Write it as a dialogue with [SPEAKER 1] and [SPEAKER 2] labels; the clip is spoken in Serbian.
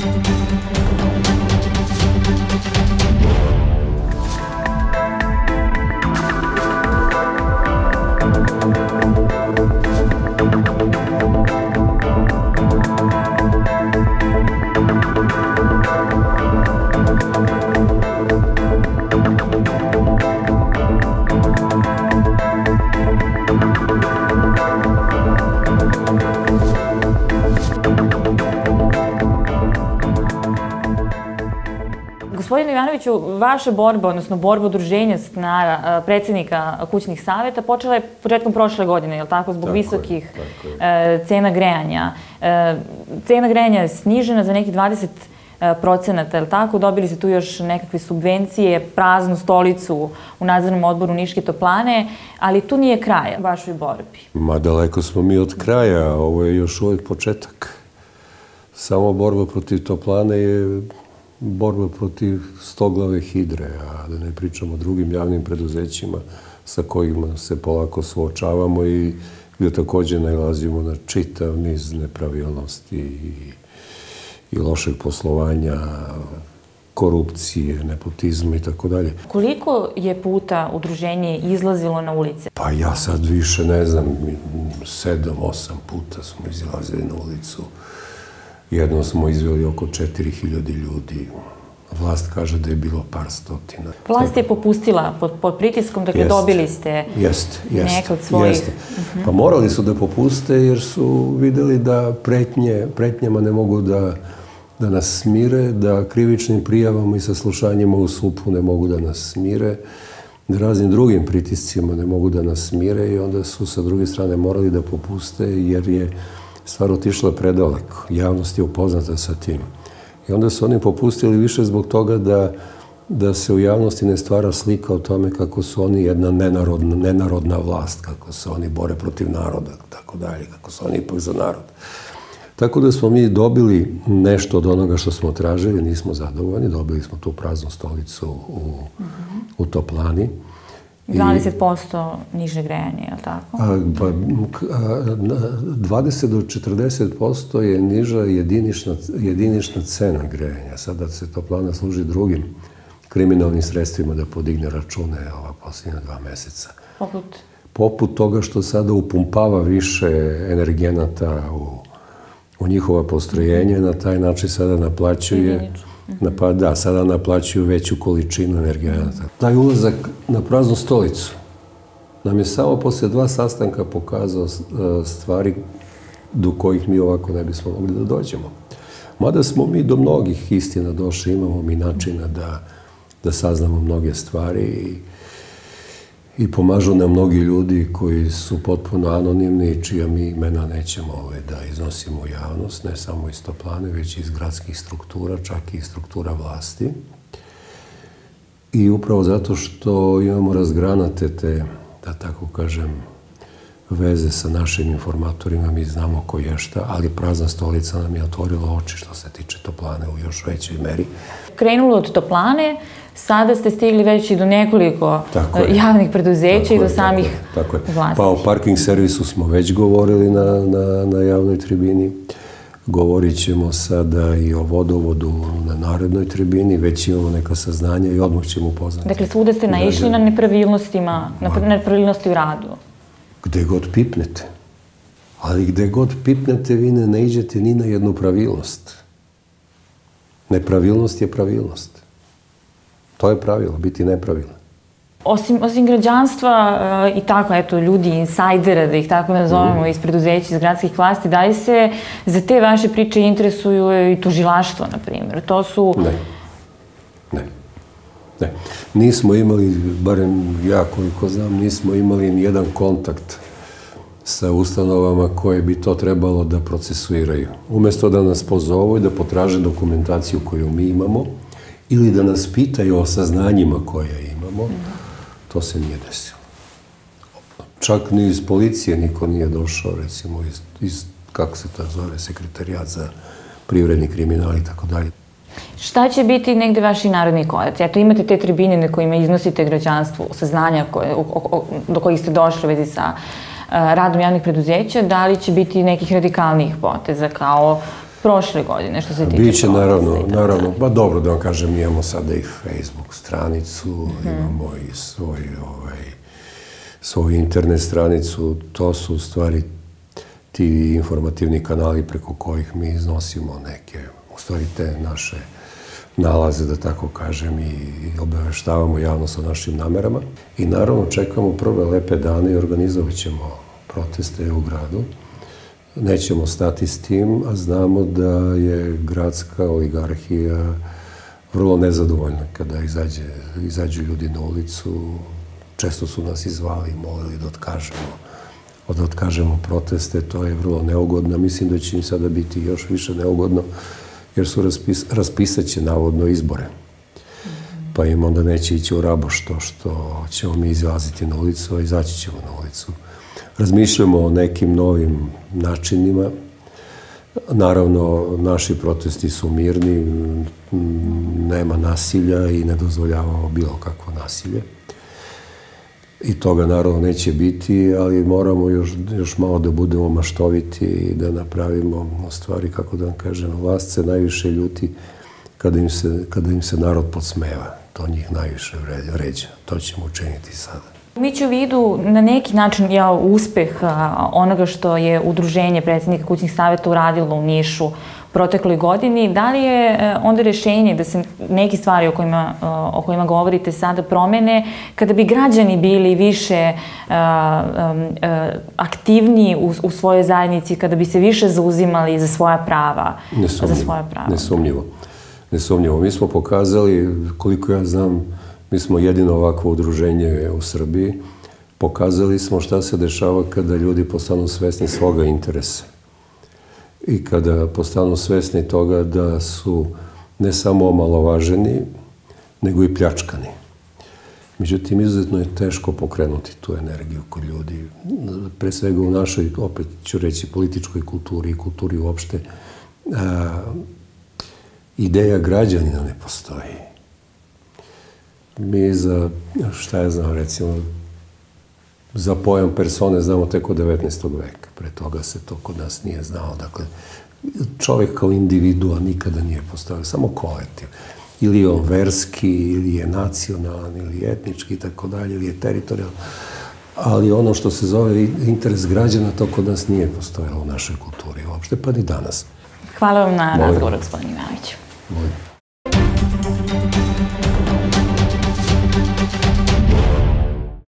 [SPEAKER 1] Música Gospodine Ivanoviću, vaša borba, odnosno borba udruženja stanara, predsednika kućnih saveta, počela je početkom prošle godine, je li tako, zbog
[SPEAKER 2] Tako je,
[SPEAKER 1] visokih
[SPEAKER 2] tako
[SPEAKER 1] e, cena grejanja. E, cena grejanja je snižena za nekih 20 procenata, je li tako? Dobili ste tu još nekakve subvencije, praznu stolicu u nadzornom odboru Niške toplane, ali tu nije kraj vašoj borbi.
[SPEAKER 2] Ma daleko smo mi od kraja, ovo je još uvijek početak. Samo borba protiv toplane je borba protiv stoglave hidre, a da ne pričamo o drugim javnim preduzećima sa kojima se polako suočavamo i gde takođe najlazimo na čitav niz nepravilnosti i, i lošeg poslovanja, korupcije, nepotizma i tako dalje.
[SPEAKER 1] Koliko je puta udruženje izlazilo na ulice?
[SPEAKER 2] Pa ja sad više ne znam, sedam, osam puta smo izlazili na ulicu. Jednom smo izveli oko 4000 ljudi. Vlast kaže da je bilo par stotina.
[SPEAKER 1] Vlast je popustila pod, pod pritiskom, dakle
[SPEAKER 2] Jeste.
[SPEAKER 1] dobili ste
[SPEAKER 2] Jeste, jeste.
[SPEAKER 1] neke od svojih...
[SPEAKER 2] Jeste. Pa morali su da popuste jer su videli da pretnje, pretnjama ne mogu da, da nas smire, da krivičnim prijavama i saslušanjima u supu ne mogu da nas smire, da raznim drugim pritiscima ne mogu da nas smire i onda su sa druge strane morali da popuste jer je stvar otišla predaleko. Javnost je upoznata sa tim. I onda su oni popustili više zbog toga da, da se u javnosti ne stvara slika o tome kako su oni jedna nenarodna, nenarodna vlast, kako se oni bore protiv naroda, tako dalje, kako su oni ipak za narod. Tako da smo mi dobili nešto od onoga što smo tražili, nismo zadovoljni, dobili smo tu praznu stolicu u, u Toplani.
[SPEAKER 1] 20% niže grejanje, je li tako?
[SPEAKER 2] A, pa, a, 20 do 40% je niža jedinična, jedinična cena grejanja. Sada se toplana služi drugim kriminalnim sredstvima da podigne račune ova posljednja dva meseca.
[SPEAKER 1] Poput?
[SPEAKER 2] Poput toga što sada upumpava više energenata u, u njihova postrojenja, na taj način sada naplaćuje Na, pa da, sada naplaćuju veću količinu energenata. Taj ulazak na praznu stolicu nam je samo posle dva sastanka pokazao stvari do kojih mi ovako ne bismo mogli da dođemo. Mada smo mi do mnogih istina došli, imamo mi načina da, da saznamo mnoge stvari i, i pomažu nam mnogi ljudi koji su potpuno anonimni, čija mi imena nećemo ove da iznosimo u javnost, ne samo iz toplane, već i iz gradskih struktura, čak i iz struktura vlasti. I upravo zato što imamo razgranate te, da tako kažem, veze sa našim informatorima, mi znamo ko je šta, ali prazna stolica nam je otvorila oči što se tiče toplane u još većoj meri.
[SPEAKER 1] Krenulo od toplane, sada ste stigli već i do nekoliko
[SPEAKER 2] je.
[SPEAKER 1] javnih preduzeća
[SPEAKER 2] Tako
[SPEAKER 1] i do
[SPEAKER 2] je,
[SPEAKER 1] samih
[SPEAKER 2] tako je, tako je.
[SPEAKER 1] vlasti.
[SPEAKER 2] Pa o parking servisu smo već govorili na, na, na javnoj tribini. Govorit ćemo sada i o vodovodu na narednoj tribini, već imamo neka saznanja i odmah ćemo upoznati.
[SPEAKER 1] Dakle, svuda ste naišli na nepravilnostima, na nepravilnosti u radu.
[SPEAKER 2] Gde god pipnete. Ali gde god pipnete, vi ne naiđete ni na jednu pravilnost. Nepravilnost je pravilnost. To je pravilo, biti nepravilan.
[SPEAKER 1] Osim, osim građanstva uh, i tako, eto, ljudi, insajdera, da ih tako nazovemo, mm. iz preduzeća, iz gradskih vlasti, da li se za te vaše priče interesuju i tužilaštvo, na primjer? To su...
[SPEAKER 2] Ne. Ne. Ne. Nismo imali, barem ja koliko znam, nismo imali ni jedan kontakt sa ustanovama koje bi to trebalo da procesuiraju. Umesto da nas pozovu i da potraže dokumentaciju koju mi imamo, ili da nas pitaju o saznanjima koje imamo, to se nije desilo. Čak ni iz policije niko nije došao, recimo, iz, iz kako se to zove, sekretarijat za privredni kriminal i tako dalje.
[SPEAKER 1] Šta će biti negde vaši narodni koraci? Eto, imate te tribine na kojima iznosite građanstvu saznanja koje, o, o, do kojih ste došli u vezi sa uh, radom javnih preduzeća, da li će biti nekih radikalnijih poteza kao prošle godine što se tiče
[SPEAKER 2] Biće naravno, naravno, pa dobro da vam kažem, imamo sada i Facebook stranicu, mm -hmm. imamo i svoj, ovaj, svoju internet stranicu, to su u stvari ti informativni kanali preko kojih mi iznosimo neke, u stvari te naše nalaze, da tako kažem, i, i obaveštavamo javnost o našim namerama. I naravno čekamo prve lepe dane i organizovat ćemo proteste u gradu. Nećemo stati s tim, a znamo da je gradska oligarhija vrlo nezadovoljna kada izađe, izađu ljudi na ulicu. Često su nas izvali molili da otkažemo da otkažemo proteste, to je vrlo neugodno. Mislim da će im sada biti još više neugodno, jer su raspis, raspisat će navodno izbore. Pa im onda neće ići u rabo što, što ćemo mi izlaziti na ulicu, a izaći ćemo na ulicu. Razmišljamo o nekim novim načinima. Naravno, naši protesti su mirni, nema nasilja i ne dozvoljavamo bilo kakvo nasilje. I toga naravno neće biti, ali moramo još, još malo da budemo maštoviti i da napravimo stvari, kako da vam kažem, vlast se najviše ljuti kada im se, kada im se narod podsmeva. To njih najviše vređa. To ćemo učiniti sada.
[SPEAKER 1] Mi u vidu na neki način ja, uspeh onoga što je udruženje predsednika kućnih saveta uradilo u Nišu protekloj godini, da li je e, onda rešenje da se neke stvari o kojima, e, o kojima govorite sada promene, kada bi građani bili više e, aktivniji u, u svojoj zajednici, kada bi se više zauzimali za svoja prava?
[SPEAKER 2] Nesumnjivo. Za svoja prava. Nesumnjivo. Nesumnjivo. Mi smo pokazali, koliko ja znam, mi smo jedino ovakvo udruženje u Srbiji, pokazali smo šta se dešava kada ljudi postanu svesni svoga interesa i kada postanu svesni toga da su ne samo omalovaženi, nego i pljačkani. Međutim, izuzetno je teško pokrenuti tu energiju kod ljudi. Pre svega u našoj, opet ću reći, političkoj kulturi i kulturi uopšte, ideja građanina ne postoji. Mi za, šta ja znam, recimo, za pojam persone znamo tek od 19. veka. Pre toga se to kod nas nije znao. Dakle, čovjek kao individua nikada nije postavio, samo kolektiv. Ili je on verski, ili je nacionalan, ili je etnički i tako dalje, ili je teritorijalan. Ali ono što se zove interes građana, to kod nas nije postojalo u našoj kulturi uopšte, pa ni danas.
[SPEAKER 1] Hvala vam na razgovoru, gospodin Ivanović. Molim.